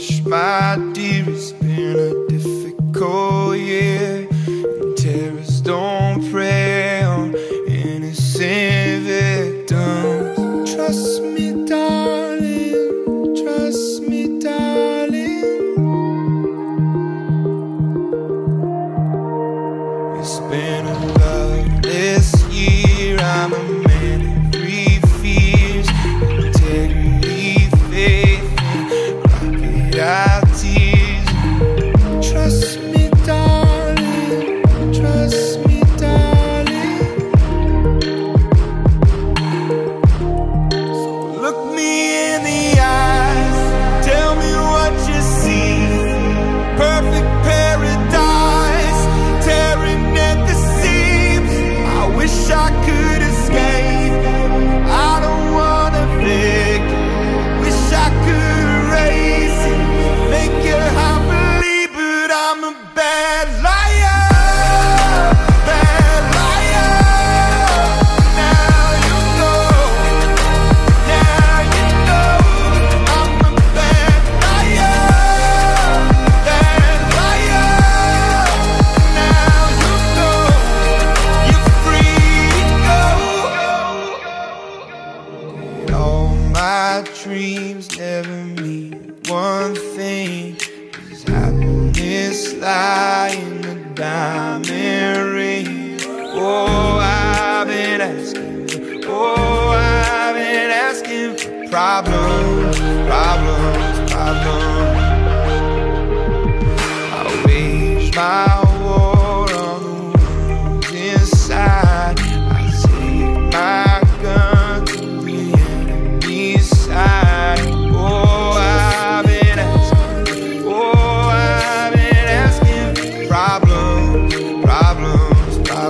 hush, my dear, it's been a difficult year. wish I could dreams never mean one thing. Cause happiness lies in a diamond ring. Oh, I've been asking. Oh, I've been asking for problems, problems, problems. I wish my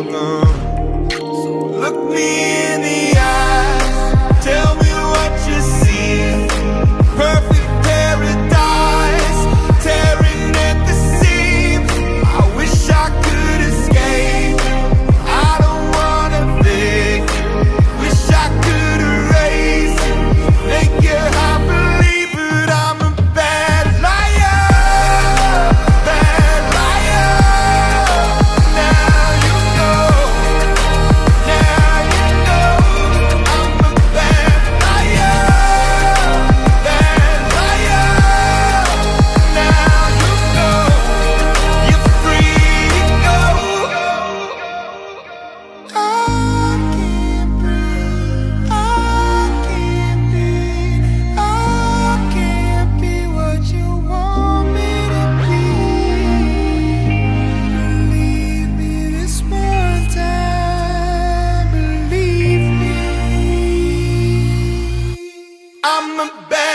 Gone. Look me in the I'm a bad